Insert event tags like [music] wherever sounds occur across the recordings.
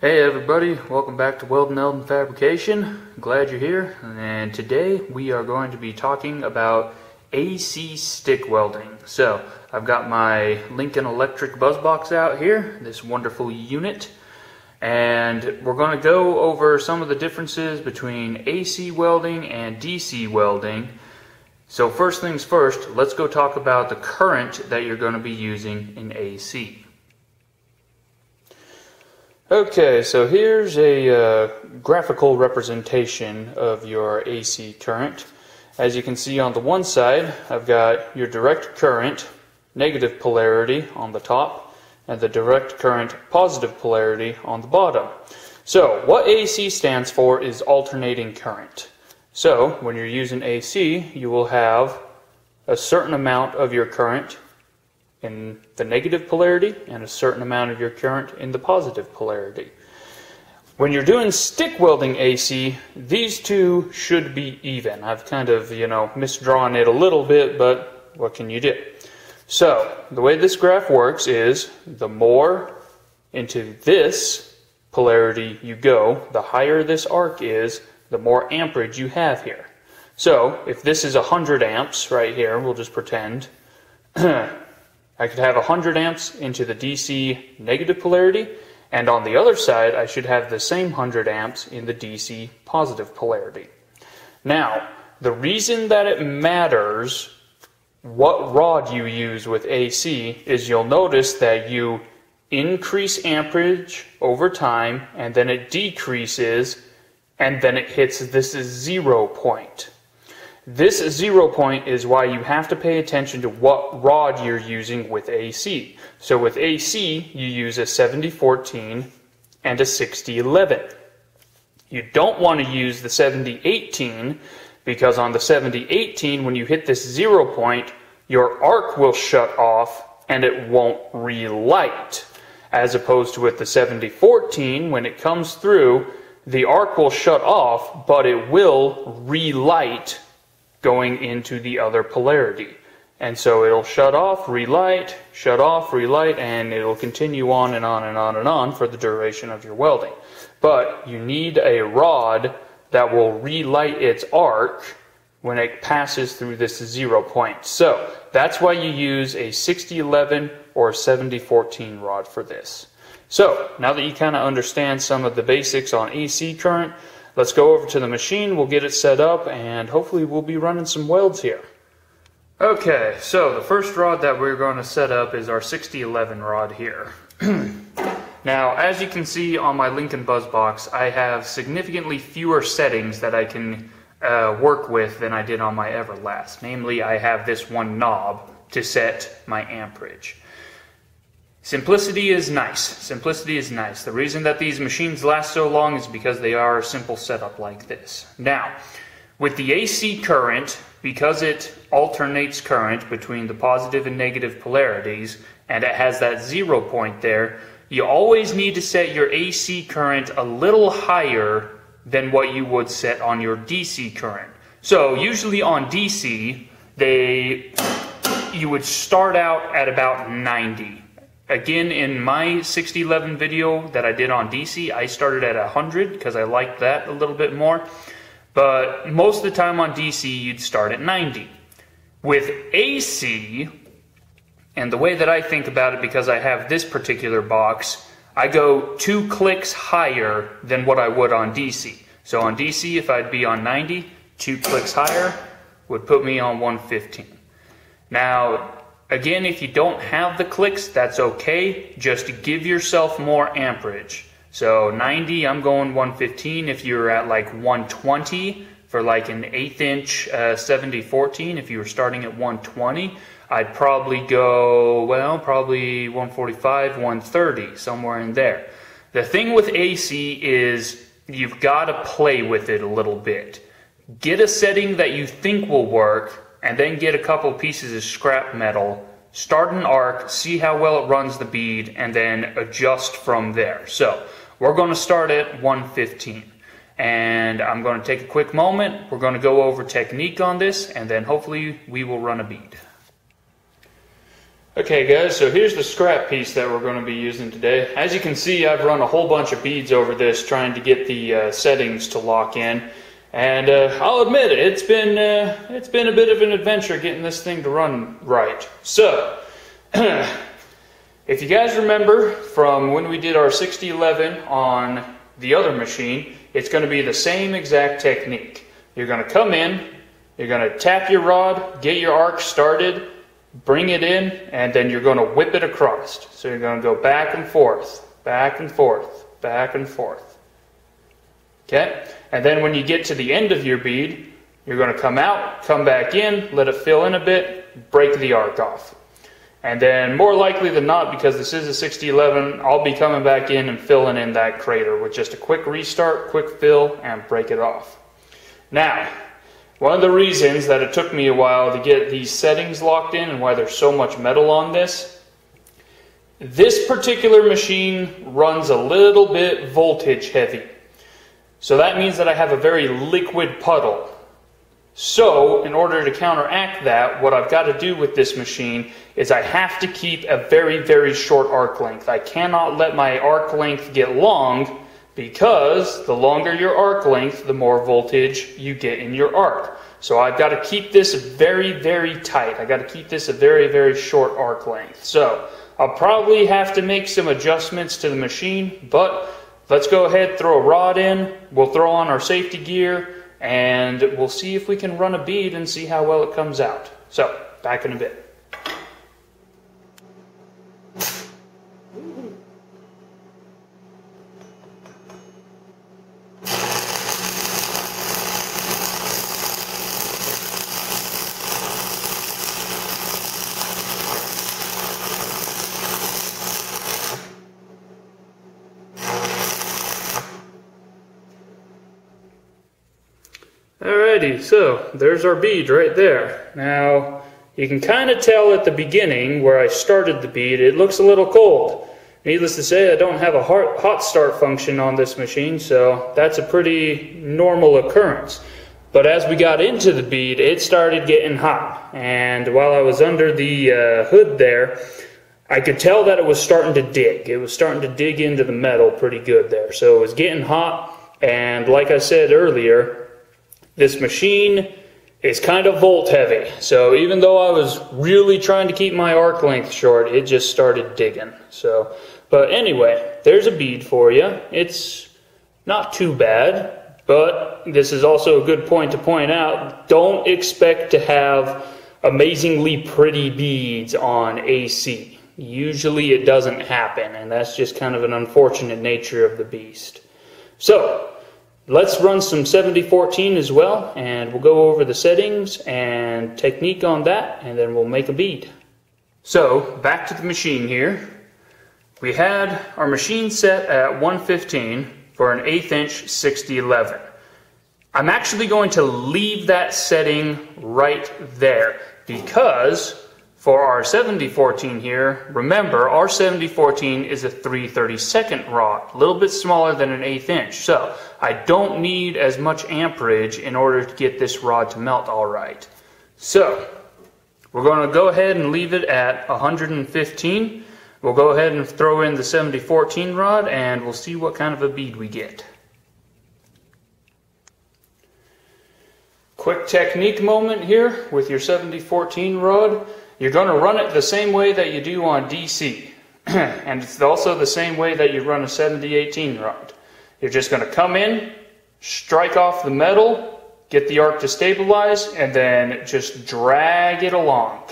Hey everybody, welcome back to Weldin' Eldon Fabrication. Glad you're here. And today we are going to be talking about AC stick welding. So I've got my Lincoln Electric buzz box out here, this wonderful unit. And we're going to go over some of the differences between AC welding and DC welding. So first things first, let's go talk about the current that you're going to be using in AC. Okay, so here's a uh, graphical representation of your AC current. As you can see on the one side, I've got your direct current, negative polarity on the top, and the direct current, positive polarity on the bottom. So, what AC stands for is alternating current. So, when you're using AC, you will have a certain amount of your current in the negative polarity and a certain amount of your current in the positive polarity. When you're doing stick welding AC, these two should be even. I've kind of, you know, misdrawn it a little bit, but what can you do? So, the way this graph works is the more into this polarity you go, the higher this arc is, the more amperage you have here. So, if this is 100 amps right here, we'll just pretend [clears throat] I could have 100 amps into the DC negative polarity, and on the other side, I should have the same 100 amps in the DC positive polarity. Now, the reason that it matters what rod you use with AC is you'll notice that you increase amperage over time, and then it decreases, and then it hits this zero point. This zero point is why you have to pay attention to what rod you're using with AC. So with AC, you use a 7014 and a 6011. You don't want to use the 7018 because on the 7018, when you hit this zero point, your arc will shut off and it won't relight. As opposed to with the 7014, when it comes through, the arc will shut off, but it will relight going into the other polarity. And so it'll shut off, relight, shut off, relight, and it'll continue on and on and on and on for the duration of your welding. But you need a rod that will relight its arc when it passes through this zero point. So that's why you use a 6011 or 7014 rod for this. So now that you kind of understand some of the basics on AC current, Let's go over to the machine, we'll get it set up, and hopefully we'll be running some welds here. Okay, so the first rod that we're going to set up is our 6011 rod here. [clears throat] now, as you can see on my Lincoln Buzz box, I have significantly fewer settings that I can uh, work with than I did on my Everlast. Namely, I have this one knob to set my amperage. Simplicity is nice. Simplicity is nice. The reason that these machines last so long is because they are a simple setup like this. Now, with the AC current, because it alternates current between the positive and negative polarities, and it has that zero point there, you always need to set your AC current a little higher than what you would set on your DC current. So usually on DC, they you would start out at about 90 Again, in my 6011 video that I did on DC, I started at 100 because I liked that a little bit more. But most of the time on DC, you'd start at 90. With AC, and the way that I think about it, because I have this particular box, I go two clicks higher than what I would on DC. So on DC, if I'd be on 90, two clicks higher would put me on 115. Now, Again, if you don't have the clicks, that's okay. Just give yourself more amperage. So 90, I'm going 115. If you're at like 120 for like an eighth inch uh, 7014, if you were starting at 120, I'd probably go, well, probably 145, 130, somewhere in there. The thing with AC is you've got to play with it a little bit. Get a setting that you think will work and then get a couple pieces of scrap metal, start an arc, see how well it runs the bead, and then adjust from there. So we're going to start at 115. And I'm going to take a quick moment. We're going to go over technique on this, and then hopefully we will run a bead. Okay guys, so here's the scrap piece that we're going to be using today. As you can see, I've run a whole bunch of beads over this trying to get the uh, settings to lock in. And uh, I'll admit it, it's been, uh, it's been a bit of an adventure getting this thing to run right. So, [clears throat] if you guys remember from when we did our 6011 on the other machine, it's going to be the same exact technique. You're going to come in, you're going to tap your rod, get your arc started, bring it in, and then you're going to whip it across. So you're going to go back and forth, back and forth, back and forth. Okay? And then when you get to the end of your bead, you're going to come out, come back in, let it fill in a bit, break the arc off. And then more likely than not, because this is a 6011, I'll be coming back in and filling in that crater with just a quick restart, quick fill, and break it off. Now, one of the reasons that it took me a while to get these settings locked in and why there's so much metal on this, this particular machine runs a little bit voltage heavy. So that means that I have a very liquid puddle. So, in order to counteract that, what I've got to do with this machine is I have to keep a very, very short arc length. I cannot let my arc length get long because the longer your arc length, the more voltage you get in your arc. So I've got to keep this very, very tight. I've got to keep this a very, very short arc length. So I'll probably have to make some adjustments to the machine, but let's go ahead, throw a rod in, we'll throw on our safety gear, and we'll see if we can run a bead and see how well it comes out. So, back in a bit. Alrighty, so there's our bead right there. Now, you can kind of tell at the beginning where I started the bead, it looks a little cold. Needless to say, I don't have a hot start function on this machine, so that's a pretty normal occurrence. But as we got into the bead, it started getting hot. And while I was under the uh, hood there, I could tell that it was starting to dig. It was starting to dig into the metal pretty good there. So it was getting hot, and like I said earlier, this machine is kind of volt heavy. So even though I was really trying to keep my arc length short, it just started digging. So, but anyway, there's a bead for you. It's not too bad, but this is also a good point to point out. Don't expect to have amazingly pretty beads on AC. Usually it doesn't happen, and that's just kind of an unfortunate nature of the beast. So, Let's run some 7014 as well, and we'll go over the settings and technique on that, and then we'll make a bead. So, back to the machine here. We had our machine set at 115 for an eighth inch 6011. I'm actually going to leave that setting right there because for our 7014 here, remember our 7014 is a 332nd rod, a little bit smaller than an eighth inch. So I don't need as much amperage in order to get this rod to melt all right. So we're going to go ahead and leave it at 115. We'll go ahead and throw in the 7014 rod and we'll see what kind of a bead we get. Quick technique moment here with your 7014 rod. You're going to run it the same way that you do on DC. [clears throat] and it's also the same way that you run a 7018 rod. You're just going to come in, strike off the metal, get the arc to stabilize, and then just drag it along.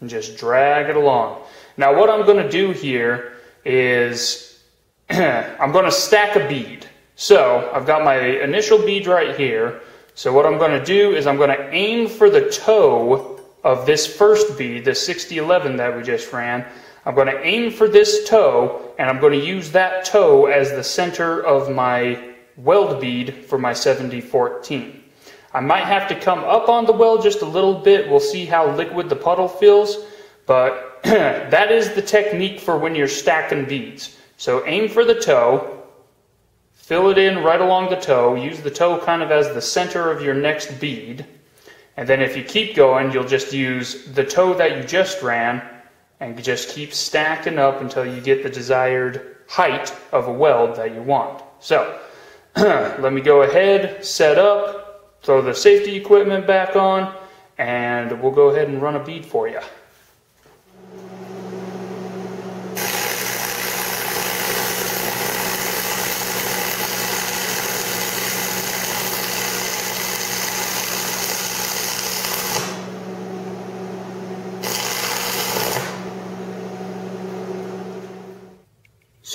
And just drag it along. Now what I'm going to do here is [clears throat] I'm going to stack a bead. So I've got my initial bead right here. So what I'm going to do is I'm going to aim for the toe of this first bead, the 6011 that we just ran, I'm going to aim for this toe, and I'm going to use that toe as the center of my weld bead for my 7014. I might have to come up on the weld just a little bit. We'll see how liquid the puddle feels, but [clears throat] that is the technique for when you're stacking beads. So aim for the toe, fill it in right along the toe, use the toe kind of as the center of your next bead, and then if you keep going, you'll just use the toe that you just ran and just keep stacking up until you get the desired height of a weld that you want. So [clears throat] let me go ahead, set up, throw the safety equipment back on, and we'll go ahead and run a bead for you.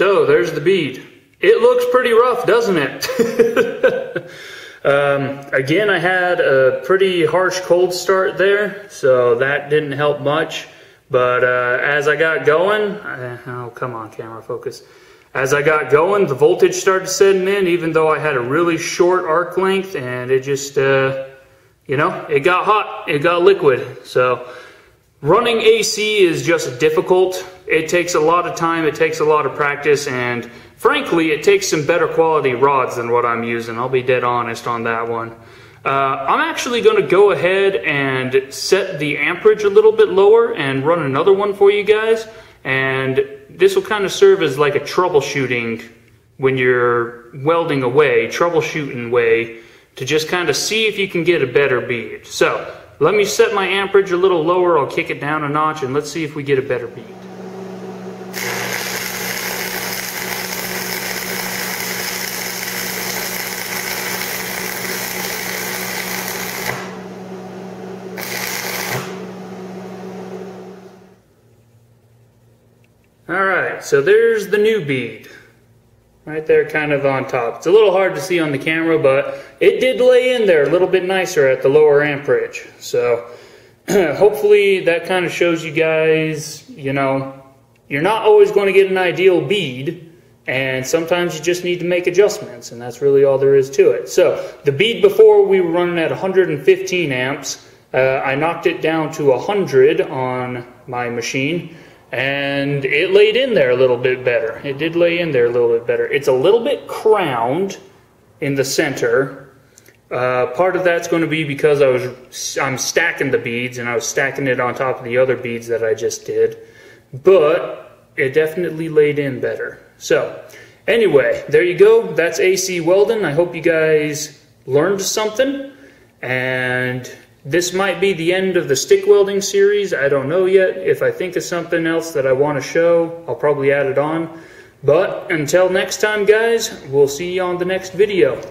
So there's the bead. It looks pretty rough, doesn't it? [laughs] um, again, I had a pretty harsh cold start there, so that didn't help much. But uh, as I got going, uh, oh, come on, camera focus. As I got going, the voltage started setting in, even though I had a really short arc length, and it just, uh, you know, it got hot, it got liquid. So running AC is just difficult it takes a lot of time, it takes a lot of practice, and frankly, it takes some better quality rods than what I'm using. I'll be dead honest on that one. Uh, I'm actually going to go ahead and set the amperage a little bit lower and run another one for you guys. And this will kind of serve as like a troubleshooting when you're welding away, troubleshooting way to just kind of see if you can get a better bead. So let me set my amperage a little lower. I'll kick it down a notch and let's see if we get a better bead. Alright, so there's the new bead. Right there kind of on top. It's a little hard to see on the camera, but it did lay in there a little bit nicer at the lower amperage. So [clears throat] hopefully that kind of shows you guys, you know, you're not always going to get an ideal bead, and sometimes you just need to make adjustments, and that's really all there is to it. So the bead before we were running at 115 amps. Uh, I knocked it down to 100 on my machine, and it laid in there a little bit better. It did lay in there a little bit better. It's a little bit crowned in the center. Uh, part of that's going to be because I was I'm stacking the beads and I was stacking it on top of the other beads that I just did but it definitely laid in better. So anyway, there you go. That's AC Weldon. I hope you guys learned something. And this might be the end of the stick welding series. I don't know yet. If I think of something else that I want to show, I'll probably add it on. But until next time, guys, we'll see you on the next video.